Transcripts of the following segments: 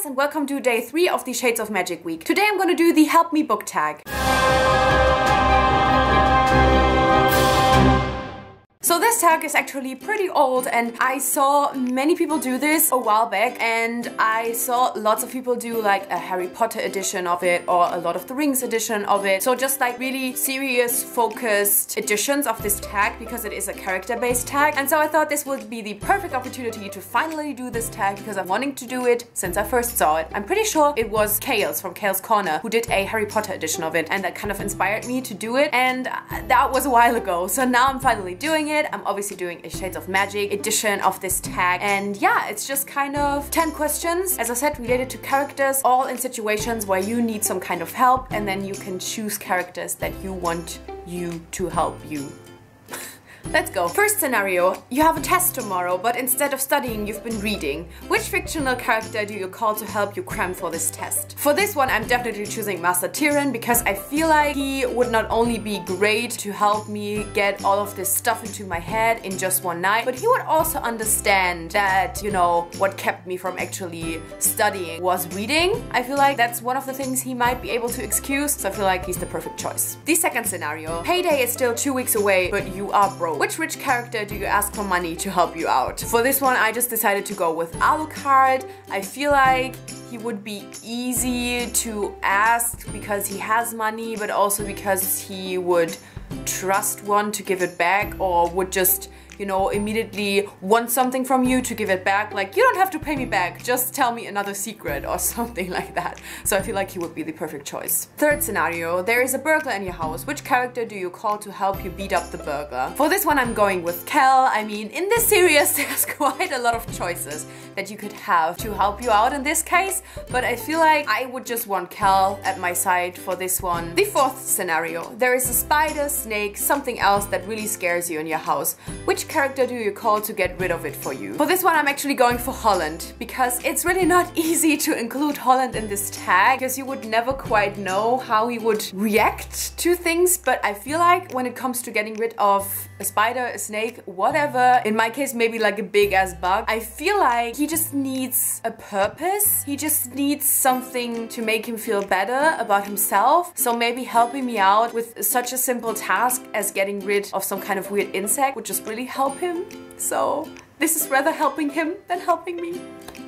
guys and welcome to day 3 of the Shades of Magic week. Today I'm gonna do the Help Me book tag. So this tag is actually pretty old and I saw many people do this a while back and I saw lots of people do like a Harry Potter edition of it or a Lord of the Rings edition of it. So just like really serious focused editions of this tag because it is a character based tag. And so I thought this would be the perfect opportunity to finally do this tag because I'm wanting to do it since I first saw it. I'm pretty sure it was Kales from Kales Corner who did a Harry Potter edition of it and that kind of inspired me to do it and that was a while ago. So now I'm finally doing it. I'm obviously doing a Shades of Magic edition of this tag. And yeah, it's just kind of 10 questions, as I said, related to characters, all in situations where you need some kind of help. And then you can choose characters that you want you to help you Let's go. First scenario, you have a test tomorrow, but instead of studying, you've been reading. Which fictional character do you call to help you cram for this test? For this one, I'm definitely choosing Master Tieren because I feel like he would not only be great to help me get all of this stuff into my head in just one night, but he would also understand that, you know, what kept me from actually studying was reading. I feel like that's one of the things he might be able to excuse, so I feel like he's the perfect choice. The second scenario, payday is still two weeks away, but you are broke. Which rich character do you ask for money to help you out? For this one, I just decided to go with Alucard. I feel like he would be easy to ask because he has money, but also because he would trust one to give it back or would just you know, immediately want something from you to give it back. Like, you don't have to pay me back, just tell me another secret or something like that. So I feel like he would be the perfect choice. Third scenario, there is a burglar in your house. Which character do you call to help you beat up the burglar? For this one, I'm going with Kell. I mean, in this series, there's quite a lot of choices that you could have to help you out in this case, but I feel like I would just want Kell at my side for this one. The fourth scenario, there is a spider, snake, something else that really scares you in your house. Which character do you call to get rid of it for you? For this one I'm actually going for Holland because it's really not easy to include Holland in this tag because you would never quite know how he would react to things but I feel like when it comes to getting rid of a spider, a snake, whatever, in my case maybe like a big ass bug, I feel like he just needs a purpose. He just needs something to make him feel better about himself. So maybe helping me out with such a simple task as getting rid of some kind of weird insect would just really help him. So this is rather helping him than helping me.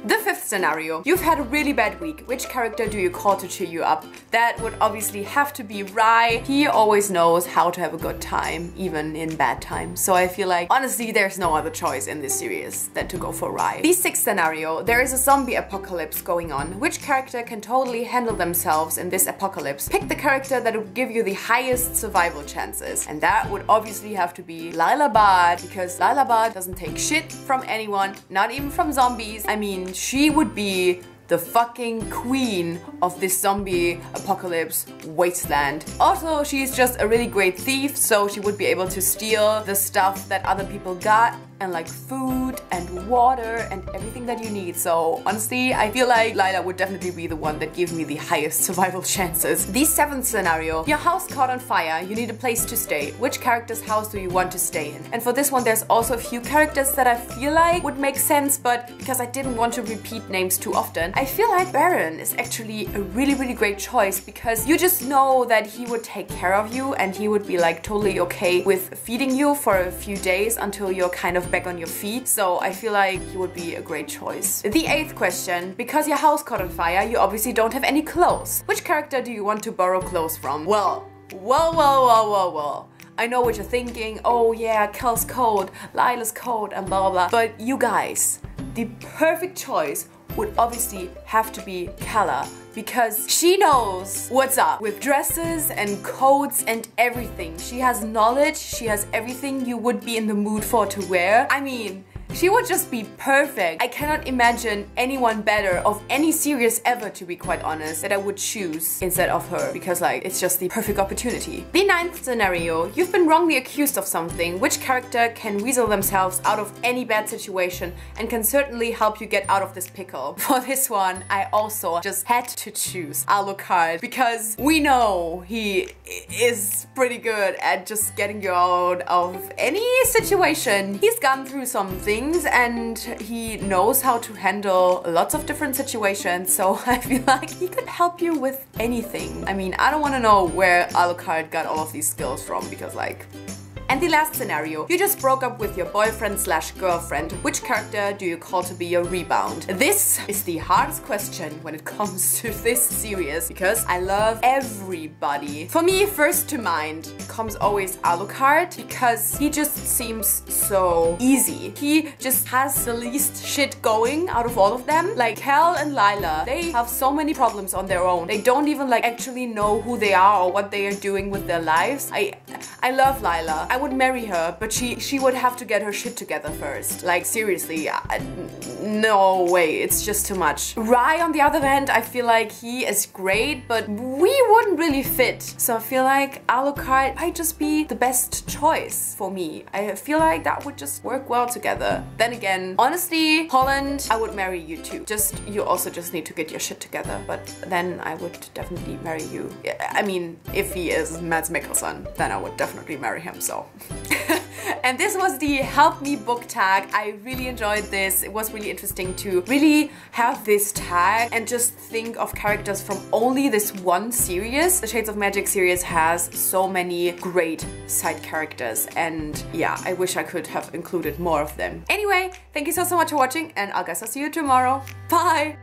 The fifth scenario. You've had a really bad week. Which character do you call to cheer you up? That would obviously have to be Rhy. He always knows how to have a good time, even in bad times. So I feel like, honestly, there's no other choice in this series than to go for Rhy. The sixth scenario. There is a zombie apocalypse going on. Which character can totally handle themselves in this apocalypse? Pick the character that will give you the highest survival chances. And that would obviously have to be Bard, because Bard doesn't take shit from anyone, not even from zombies. I mean, she would be the fucking queen of this zombie apocalypse wasteland. Also, she's just a really great thief, so she would be able to steal the stuff that other people got and like food and water and everything that you need. So honestly, I feel like Lila would definitely be the one that gives me the highest survival chances. The seventh scenario, your house caught on fire, you need a place to stay. Which character's house do you want to stay in? And for this one, there's also a few characters that I feel like would make sense, but because I didn't want to repeat names too often, I feel like Barron is actually a really, really great choice because you just know that he would take care of you and he would be like totally okay with feeding you for a few days until you're kind of back on your feet. So I feel like he would be a great choice. The eighth question, because your house caught on fire, you obviously don't have any clothes. Which character do you want to borrow clothes from? Well, well, well, well, well, well. I know what you're thinking, oh yeah, Kell's coat, Lila's coat, and blah blah blah. But you guys, the perfect choice would obviously have to be Calla because she knows what's up with dresses and coats and everything. She has knowledge, she has everything you would be in the mood for to wear. I mean, she would just be perfect. I cannot imagine anyone better of any series ever to be quite honest that I would choose instead of her because like it's just the perfect opportunity. The ninth scenario, you've been wrongly accused of something. Which character can weasel themselves out of any bad situation and can certainly help you get out of this pickle? For this one, I also just had to choose Alucard because we know he is pretty good at just getting you out of any situation. He's gone through something things and he knows how to handle lots of different situations. So I feel like he could help you with anything. I mean, I don't want to know where Alucard got all of these skills from because like and the last scenario, you just broke up with your boyfriend slash girlfriend. Which character do you call to be your rebound? This is the hardest question when it comes to this series because I love everybody. For me, first to mind comes always Alucard because he just seems so easy. He just has the least shit going out of all of them. Like Kell and Lila, they have so many problems on their own. They don't even like actually know who they are or what they are doing with their lives. I I love Lila. I would marry her, but she she would have to get her shit together first. Like seriously, I, no way, it's just too much. Rhy on the other hand, I feel like he is great, but we wouldn't really fit. So I feel like Alucard might just be the best choice for me. I feel like that would just work well together. Then again, honestly, Holland, I would marry you too. Just, you also just need to get your shit together, but then I would definitely marry you. I mean, if he is Mads Mikkelsen, then I would definitely marry him, so. and this was the Help Me book tag. I really enjoyed this. It was really interesting to really have this tag and just think of characters from only this one series. The Shades of Magic series has so many great side characters and yeah, I wish I could have included more of them. Anyway, thank you so, so much for watching and I guess I'll see you tomorrow. Bye!